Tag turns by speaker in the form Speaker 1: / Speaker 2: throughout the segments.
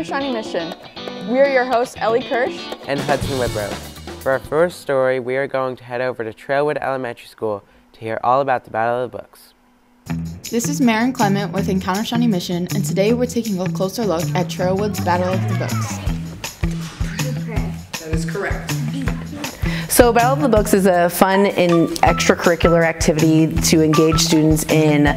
Speaker 1: Welcome to Encounter Shawnee Mission. We are your hosts, Ellie Kirsch
Speaker 2: and Hudson Whitbrow. For our first story, we are going to head over to Trailwood Elementary School to hear all about the Battle of the Books.
Speaker 3: This is Marin Clement with Encounter Shawnee Mission, and today we're taking a closer look at Trailwood's Battle of the Books.
Speaker 4: That is correct.
Speaker 5: So Battle of the Books is a fun and extracurricular activity to engage students in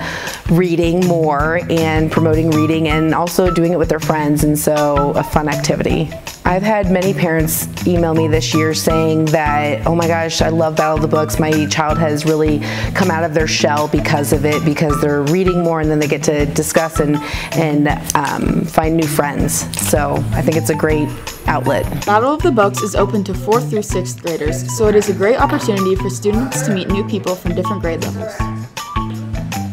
Speaker 5: reading more and promoting reading and also doing it with their friends and so a fun activity. I've had many parents email me this year saying that, oh my gosh, I love Battle of the Books. My child has really come out of their shell because of it, because they're reading more and then they get to discuss and, and um, find new friends. So I think it's a great outlet.
Speaker 3: Battle of the Books is open to 4th through 6th graders, so it is a great opportunity for students to meet new people from different grade levels.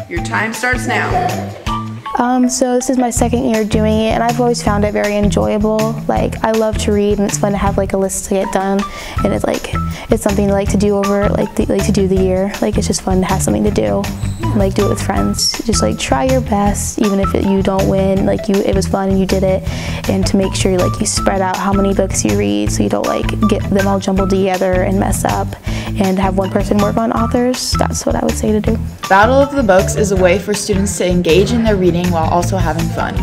Speaker 4: Your time starts now.
Speaker 6: Um, so this is my second year doing it and I've always found it very enjoyable. Like I love to read and it's fun to have like a list to get done and it's like it's something like to do over like the, like to do the year. Like it's just fun to have something to do. And, like do it with friends. Just like try your best even if it, you don't win. Like you it was fun and you did it and to make sure like you spread out how many books you read so you don't like get them all jumbled together and mess up and have one person work on authors. That's what I would say to do.
Speaker 3: Battle of the Books is a way for students to engage in their reading while also having fun.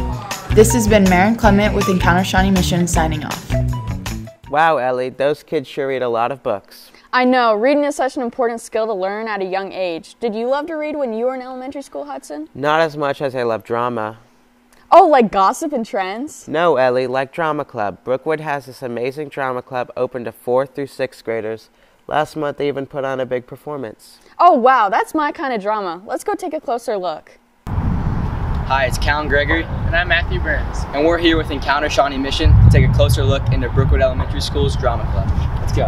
Speaker 3: This has been Marin Clement with Encounter Shawnee Mission signing off.
Speaker 2: Wow, Ellie, those kids sure read a lot of books.
Speaker 1: I know, reading is such an important skill to learn at a young age. Did you love to read when you were in elementary school, Hudson?
Speaker 2: Not as much as I love drama.
Speaker 1: Oh, like gossip and trends?
Speaker 2: No, Ellie, like drama club. Brookwood has this amazing drama club open to 4th through 6th graders. Last month they even put on a big performance.
Speaker 1: Oh, wow, that's my kind of drama. Let's go take a closer look.
Speaker 7: Hi, it's Callan Gregory,
Speaker 8: And I'm Matthew Burns.
Speaker 7: and we're here with Encounter Shawnee Mission to take a closer look into Brookwood Elementary School's drama club. Let's go.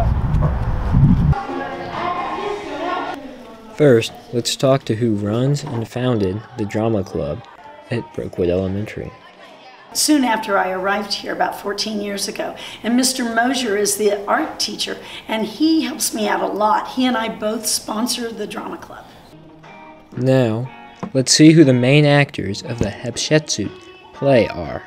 Speaker 9: First, let's talk to who runs and founded the drama club at Brookwood Elementary.
Speaker 10: soon after I arrived here about 14 years ago. And Mr. Mosier is the art teacher, and he helps me out a lot. He and I both sponsor the drama club.
Speaker 9: Now, let's see who the main actors of the Hatshepsut play are.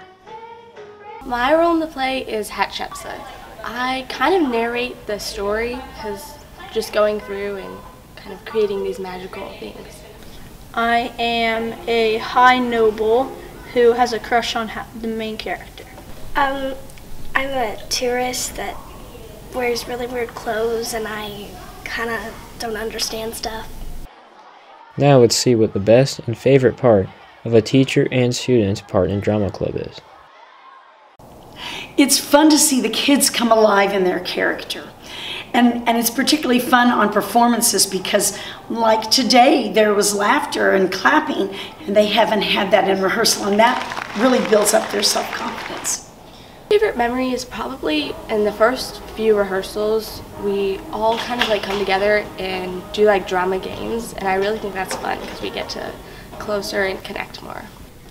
Speaker 11: My role in the play is Hatshepsut. I kind of narrate the story because just going through and kind of creating these magical things.
Speaker 12: I am a high noble who has a crush on ha- the main character.
Speaker 13: Um, I'm a tourist that wears really weird clothes and I kind of don't understand stuff.
Speaker 9: Now let's see what the best and favorite part of a teacher and student's part in drama club is.
Speaker 10: It's fun to see the kids come alive in their character. And, and it's particularly fun on performances because, like today, there was laughter and clapping, and they haven't had that in rehearsal, and that really builds up their self confidence.
Speaker 11: Favorite memory is probably in the first few rehearsals, we all kind of like come together and do like drama games, and I really think that's fun because we get to closer and connect more.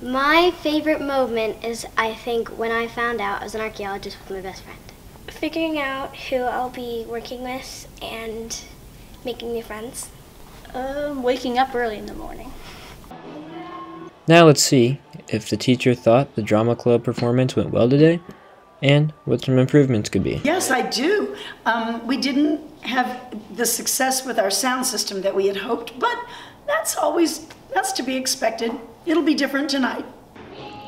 Speaker 13: My favorite moment is, I think, when I found out I was an archaeologist with my best friend. Figuring out who I'll be working with and making new friends.
Speaker 12: Um, waking up early in the morning.
Speaker 9: Now let's see if the teacher thought the drama club performance went well today and what some improvements could be.
Speaker 10: Yes, I do. Um, we didn't have the success with our sound system that we had hoped, but that's always that's to be expected. It'll be different tonight.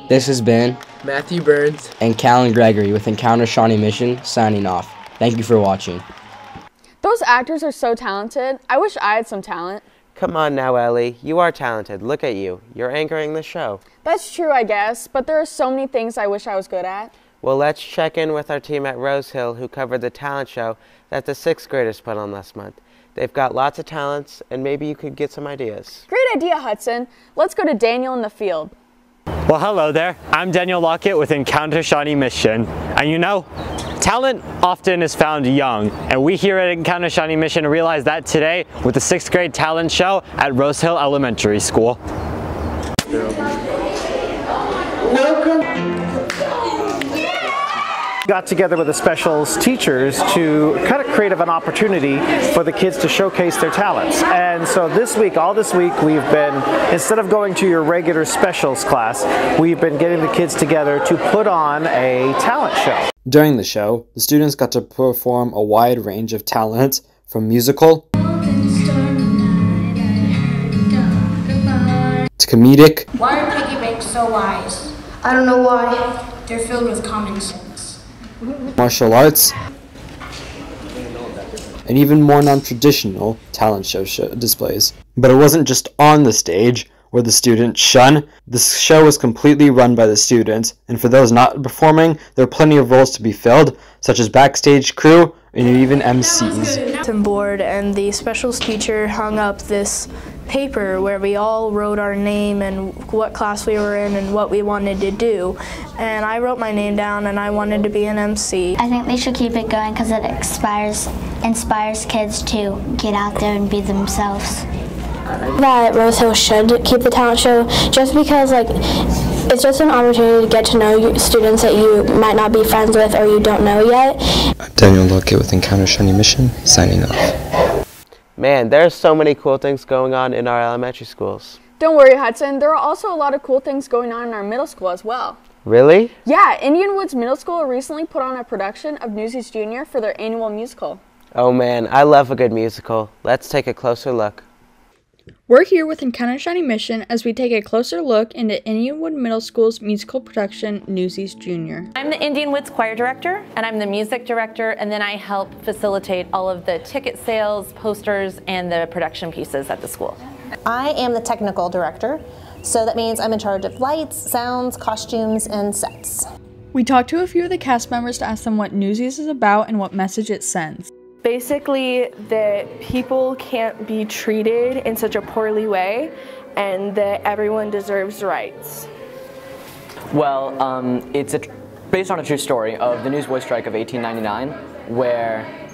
Speaker 7: This has been
Speaker 8: Matthew Burns.
Speaker 7: and Callan Gregory with Encounter Shawnee Mission signing off. Thank you for watching.
Speaker 1: Those actors are so talented. I wish I had some talent.
Speaker 2: Come on now, Ellie. You are talented. Look at you. You're anchoring the show.
Speaker 1: That's true, I guess, but there are so many things I wish I was good at.
Speaker 2: Well, let's check in with our team at Rose Hill who covered the talent show that the sixth graders put on last month. They've got lots of talents, and maybe you could get some ideas.
Speaker 1: Great idea, Hudson. Let's go to Daniel in the field.
Speaker 14: Well, hello there. I'm Daniel Lockett with Encounter Shawnee Mission. And you know, talent often is found young. And we here at Encounter Shawnee Mission realize that today with the sixth grade talent show at Rose Hill Elementary School.
Speaker 9: Got together with the specials teachers to kind of create an opportunity for the kids to showcase their talents. And so this week, all this week, we've been, instead of going to your regular specials class, we've been getting the kids together to put on a talent show.
Speaker 5: During the show, the students got to perform a wide range of talents from musical to comedic
Speaker 6: Why are piggy banks so wise? I don't know why. They're filled with common sense.
Speaker 5: Martial arts, and even more non-traditional talent show, show displays. But it wasn't just on the stage where the students shun. The show was completely run by the students, and for those not performing, there are plenty of roles to be filled, such as backstage crew and even MCs.
Speaker 10: board and the specials teacher hung up this paper where we all wrote our name and what class we were in and what we wanted to do. And I wrote my name down and I wanted to be an MC.
Speaker 15: I think they should keep it going because it inspires inspires kids to get out there and be themselves.
Speaker 11: that Rose Hill should keep the talent show just because like it's just an opportunity to get to know students that you might not be friends with or you don't know yet.
Speaker 16: I'm Daniel Lockett with Encounter Shawnee Mission, signing off.
Speaker 2: Man, there are so many cool things going on in our elementary schools.
Speaker 1: Don't worry, Hudson. There are also a lot of cool things going on in our middle school as well.
Speaker 2: Really?
Speaker 1: Yeah, Indian Woods Middle School recently put on a production of Newsies Junior for their annual musical.
Speaker 2: Oh man, I love a good musical. Let's take a closer look.
Speaker 17: We're here with Encounter Shawnee Mission as we take a closer look into Indianwood Middle School's musical production, Newsies Junior.
Speaker 18: I'm the Indian Woods Choir Director, and I'm the music director, and then I help facilitate all of the ticket sales, posters, and the production pieces at the school.
Speaker 19: I am the technical director, so that means I'm in charge of lights, sounds, costumes, and sets.
Speaker 17: We talked to a few of the cast members to ask them what Newsies is about and what message it sends.
Speaker 20: Basically that people can't be treated in such a poorly way and that everyone deserves rights.
Speaker 7: Well, um, it's a, based on a true story of the Newsboys strike of 1899, where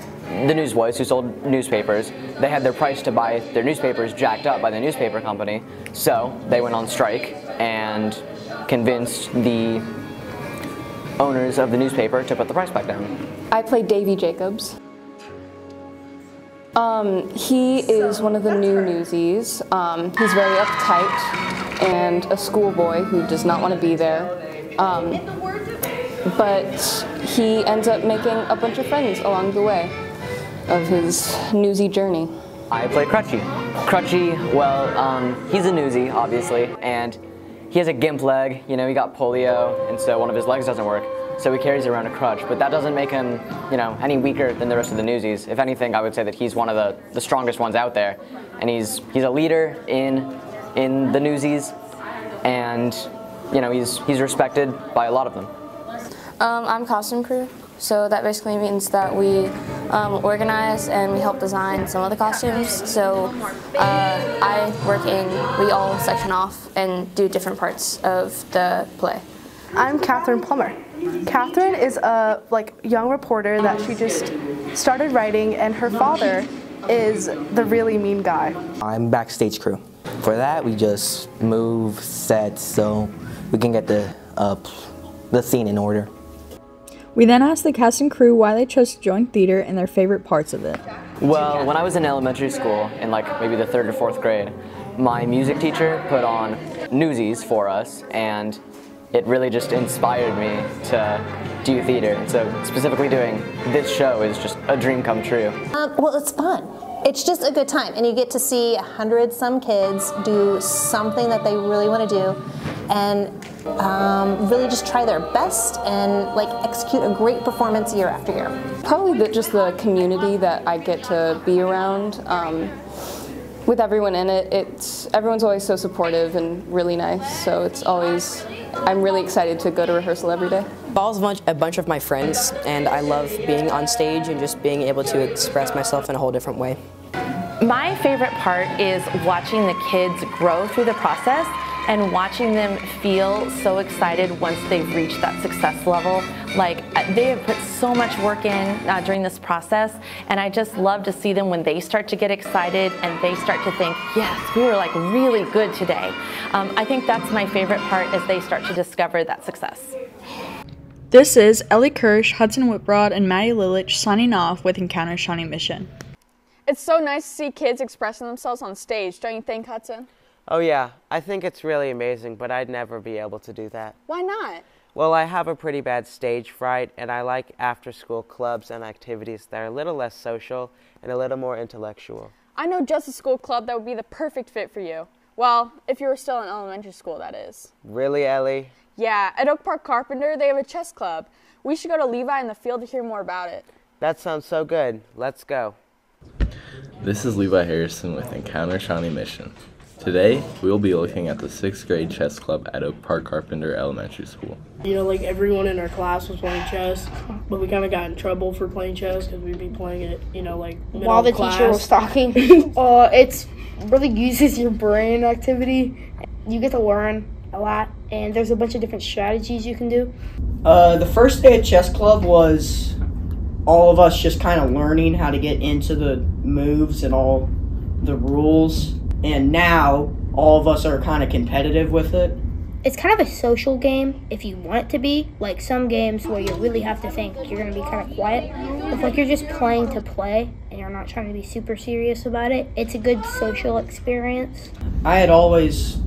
Speaker 7: the Newsboys, who sold newspapers, they had their price to buy their newspapers jacked up by the newspaper company, so they went on strike and convinced the owners of the newspaper to put the price back down.
Speaker 21: I played Davy Jacobs. Um, he is one of the new newsies. Um, he's very uptight and a schoolboy who does not want to be there. Um, but he ends up making a bunch of friends along the way of his newsy journey.
Speaker 7: I play Crutchy. Crutchy, well, um, he's a newsie, obviously, and he has a gimp leg. You know, he got polio, and so one of his legs doesn't work. So he carries around a crutch, but that doesn't make him, you know, any weaker than the rest of the newsies. If anything, I would say that he's one of the, the strongest ones out there, and he's he's a leader in in the newsies, and you know, he's he's respected by a lot of them.
Speaker 11: Um, I'm costume crew, so that basically means that we um, organize and we help design some of the costumes. So uh, I work in, we all section off and do different parts of the play.
Speaker 22: I'm Catherine Plummer. Catherine is a like young reporter that she just started writing, and her father is the really mean guy.
Speaker 23: I'm backstage crew. For that, we just move sets so we can get the uh, the scene in order.
Speaker 17: We then asked the cast and crew why they chose to join theater and their favorite parts of it.
Speaker 7: Well, when I was in elementary school, in like maybe the third or fourth grade, my music teacher put on Newsies for us, and it really just inspired me to do theater. And so specifically doing this show is just a dream come true.
Speaker 19: Um, well, it's fun. It's just a good time, and you get to see a hundred some kids do something that they really want to do, and um, really just try their best and like execute a great performance year after year.
Speaker 21: Probably the, just the community that I get to be around. Um, with everyone in it, it's everyone's always so supportive and really nice. So it's always I'm really excited to go to rehearsal every day.
Speaker 24: Ball's a bunch, a bunch of my friends, and I love being on stage and just being able to express myself in a whole different way.
Speaker 18: My favorite part is watching the kids grow through the process and watching them feel so excited once they've reached that success level. Like uh, they have put so much work in uh, during this process, and I just love to see them when they start to get excited and they start to think, yes, we were like really good today. Um, I think that's my favorite part as they start to discover that success.
Speaker 17: This is Ellie Kirsch, Hudson Whitbroad, and Maddie Lilich signing off with Encounter Shawnee Mission.
Speaker 1: It's so nice to see kids expressing themselves on stage, don't you think, Hudson?
Speaker 2: Oh, yeah, I think it's really amazing, but I'd never be able to do that.
Speaker 1: Why not?
Speaker 2: Well, I have a pretty bad stage fright, and I like after school clubs and activities that are a little less social and a little more intellectual.
Speaker 1: I know just a school club that would be the perfect fit for you. Well, if you were still in elementary school, that is.
Speaker 2: Really, Ellie?
Speaker 1: Yeah, at Oak Park Carpenter, they have a chess club. We should go to Levi in the field to hear more about it.
Speaker 2: That sounds so good. Let's go.
Speaker 25: This is Levi Harrison with Encounter Shawnee Mission. Today, we will be looking at the sixth grade chess club at Oak Park Carpenter Elementary School.
Speaker 26: You know, like everyone in our class was playing chess, but we kind of got in trouble for playing chess because we'd be playing it, you know, like
Speaker 27: while the
Speaker 26: class.
Speaker 27: teacher was talking. uh, it's really uses your brain activity. You get to learn a lot, and there's a bunch of different strategies you can do.
Speaker 28: Uh, the first day at chess club was all of us just kind of learning how to get into the moves and all the rules. And now all of us are kind of competitive with it.
Speaker 27: It's kind of a social game if you want it to be. Like some games where you really have to think you're going to be kind of quiet. If like you're just playing to play and you're not trying to be super serious about it, it's a good social experience.
Speaker 28: I had always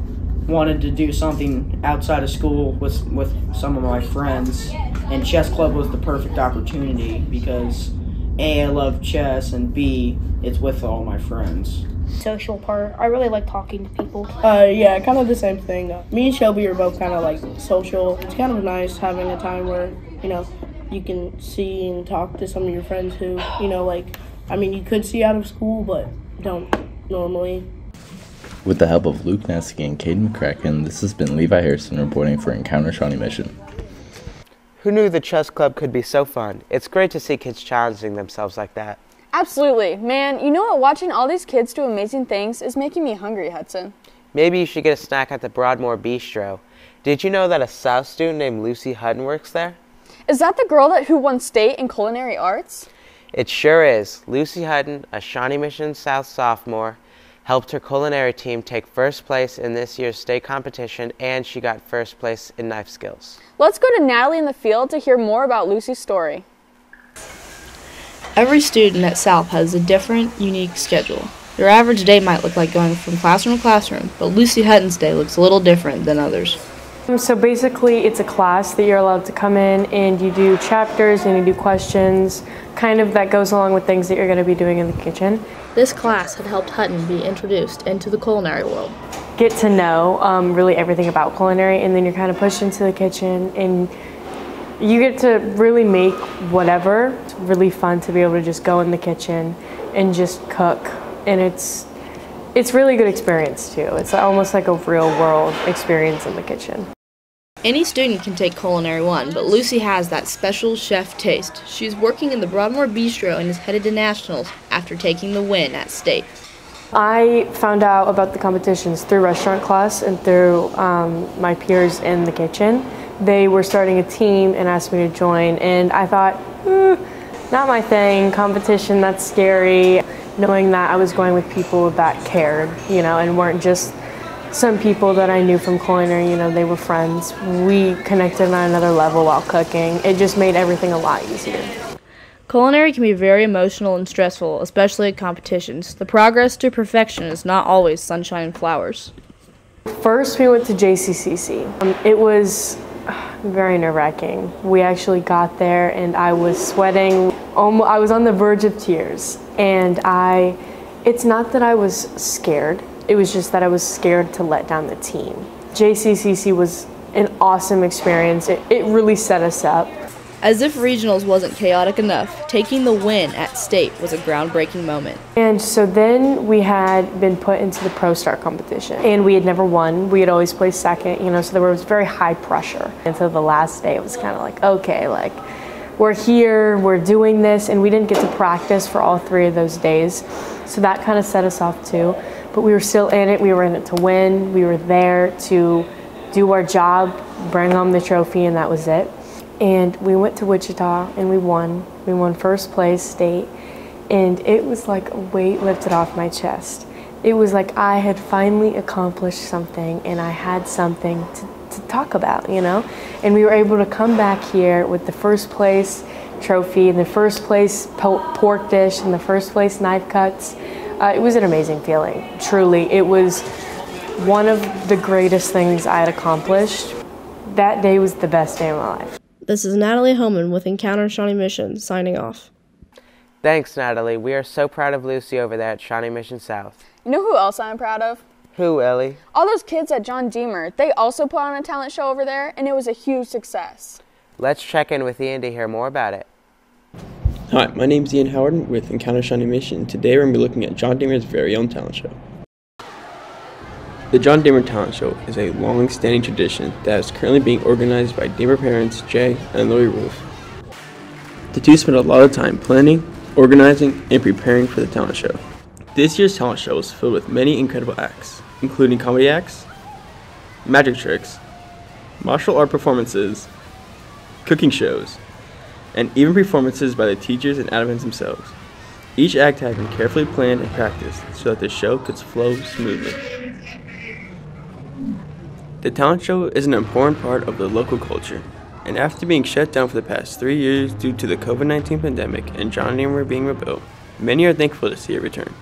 Speaker 28: wanted to do something outside of school with with some of my friends, and chess club was the perfect opportunity because a I love chess and b it's with all my friends.
Speaker 27: Social part. I really like talking to people.
Speaker 26: Uh, yeah, kind of the same thing. Uh, me and Shelby are both kind of like social. It's kind of nice having a time where you know you can see and talk to some of your friends who you know like I mean you could see out of school but don't normally.
Speaker 25: With the help of Luke Nesky and Caden McCracken, this has been Levi Harrison reporting for Encounter Shawnee Mission.
Speaker 2: Who knew the chess club could be so fun? It's great to see kids challenging themselves like that.
Speaker 1: Absolutely. Man, you know what? Watching all these kids do amazing things is making me hungry, Hudson.
Speaker 2: Maybe you should get a snack at the Broadmoor Bistro. Did you know that a South student named Lucy Hutton works there?
Speaker 1: Is that the girl that who won state in culinary arts?
Speaker 2: It sure is. Lucy Hutton, a Shawnee Mission South sophomore, helped her culinary team take first place in this year's state competition, and she got first place in knife skills.
Speaker 1: Let's go to Natalie in the field to hear more about Lucy's story.
Speaker 29: Every student at South has a different, unique schedule. Your average day might look like going from classroom to classroom, but Lucy Hutton's day looks a little different than others.
Speaker 30: So basically, it's a class that you're allowed to come in and you do chapters and you do questions, kind of that goes along with things that you're going to be doing in the kitchen.
Speaker 29: This class had helped Hutton be introduced into the culinary world.
Speaker 30: Get to know um, really everything about culinary, and then you're kind of pushed into the kitchen and you get to really make whatever. It's really fun to be able to just go in the kitchen and just cook, and it's it's really good experience too. It's almost like a real world experience in the kitchen.
Speaker 29: Any student can take Culinary 1, but Lucy has that special chef taste. She's working in the Broadmoor Bistro and is headed to nationals after taking the win at state.
Speaker 30: I found out about the competitions through restaurant class and through um, my peers in the kitchen. They were starting a team and asked me to join, and I thought, eh, not my thing. Competition, that's scary. Knowing that I was going with people that cared, you know, and weren't just some people that I knew from culinary, you know, they were friends. We connected on another level while cooking. It just made everything a lot easier.
Speaker 29: Culinary can be very emotional and stressful, especially at competitions. The progress to perfection is not always sunshine and flowers.
Speaker 30: First, we went to JCCC. Um, it was very nerve-wracking. We actually got there and I was sweating. Almost, I was on the verge of tears. And I, it's not that I was scared. It was just that I was scared to let down the team. JCCC was an awesome experience. It, it really set us up.
Speaker 29: As if regionals wasn't chaotic enough, taking the win at state was a groundbreaking moment.
Speaker 30: And so then we had been put into the ProStart competition, and we had never won. We had always placed second, you know, so there was very high pressure. And so the last day, it was kind of like, okay, like we're here, we're doing this, and we didn't get to practice for all three of those days. So that kind of set us off too. But we were still in it, we were in it to win, we were there to do our job, bring home the trophy, and that was it. And we went to Wichita and we won. We won first place state. And it was like a weight lifted off my chest. It was like I had finally accomplished something and I had something to, to talk about, you know? And we were able to come back here with the first place trophy and the first place pork dish and the first place knife cuts. Uh, it was an amazing feeling, truly. It was one of the greatest things I had accomplished. That day was the best day of my life.
Speaker 29: This is Natalie Homan with Encounter Shawnee Mission signing off.
Speaker 2: Thanks, Natalie. We are so proud of Lucy over there at Shawnee Mission South.
Speaker 1: You know who else I'm proud of?
Speaker 2: Who, Ellie?
Speaker 1: All those kids at John Diemer. They also put on a talent show over there, and it was a huge success.
Speaker 2: Let's check in with Ian to hear more about it.
Speaker 31: Hi, my name is Ian Howard with Encounter Shawnee Mission. Today we're going to be looking at John Diemer's very own talent show. The John Diemer Talent Show is a long-standing tradition that is currently being organized by Diemer parents Jay and Lori Roof. The two spent a lot of time planning, organizing, and preparing for the talent show. This year's talent show was filled with many incredible acts, including comedy acts, magic tricks, martial art performances, cooking shows, and even performances by the teachers and admins themselves. Each act had been carefully planned and practiced so that the show could flow smoothly. The talent show is an important part of the local culture, and after being shut down for the past three years due to the COVID 19 pandemic and John Diemer being rebuilt, many are thankful to see it return.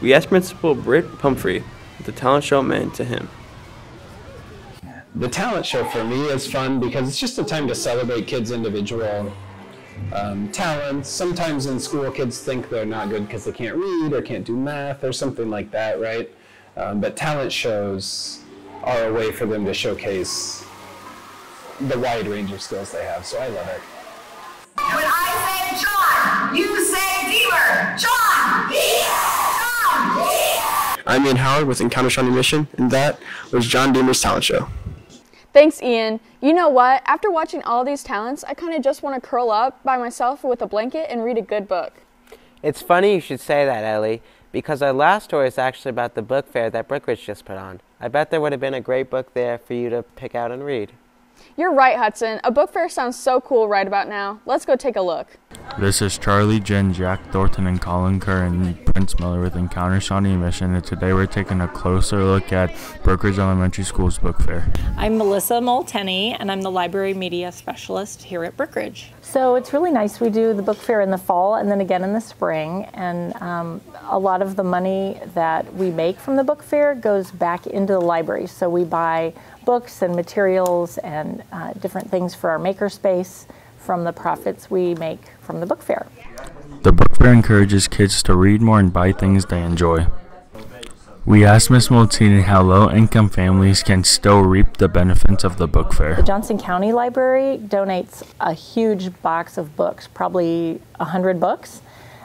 Speaker 31: We asked Principal Britt Pumphrey what the talent show meant to him.
Speaker 32: The talent show for me is fun because it's just a time to celebrate kids' individual um, talents. Sometimes in school, kids think they're not good because they can't read or can't do math or something like that, right? Um, but talent shows are a way for them to showcase the wide range of skills they have, so I love it.
Speaker 33: When I say John, you say Diemer. John!
Speaker 32: I'm Ian Howard with Encounter Shawnee Mission, and that was John Diemer's talent show.
Speaker 1: Thanks, Ian. You know what? After watching all these talents, I kind of just want to curl up by myself with a blanket and read a good book.
Speaker 2: It's funny you should say that, Ellie, because our last story is actually about the book fair that Brookridge just put on. I bet there would have been a great book there for you to pick out and read.
Speaker 1: You're right, Hudson. A book fair sounds so cool right about now. Let's go take a look.
Speaker 34: This is Charlie, Jen, Jack Thornton, and Colin Kerr and Prince Miller with Encounter Shawnee Mission, and today we're taking a closer look at Brookridge Elementary School's book fair.
Speaker 35: I'm Melissa Molteni, and I'm the Library Media Specialist here at Brookridge.
Speaker 18: So it's really nice. We do the book fair in the fall and then again in the spring, and um, a lot of the money that we make from the book fair goes back into the library. So we buy books and materials and uh, different things for our makerspace from the profits we make from the book fair.
Speaker 34: The book fair encourages kids to read more and buy things they enjoy. We asked Ms. Molteni how low income families can still reap the benefits of the book fair.
Speaker 18: The Johnson County Library donates a huge box of books, probably 100 books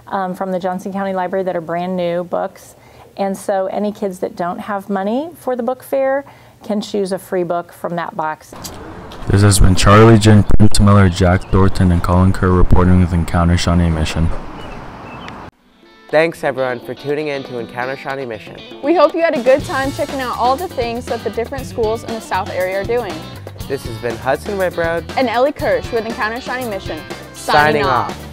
Speaker 18: um, from the Johnson County Library that are brand new books. And so any kids that don't have money for the book fair can choose a free book from that box.
Speaker 34: This has been Charlie Jen, Prince Miller, Jack Thornton, and Colin Kerr reporting with Encounter Shawnee Mission.
Speaker 2: Thanks everyone for tuning in to Encounter Shawnee Mission.
Speaker 1: We hope you had a good time checking out all the things that the different schools in the South area are doing.
Speaker 2: This has been Hudson Whitroad
Speaker 1: and Ellie Kirsch with Encounter Shawnee Mission.
Speaker 2: Signing, Signing off. off.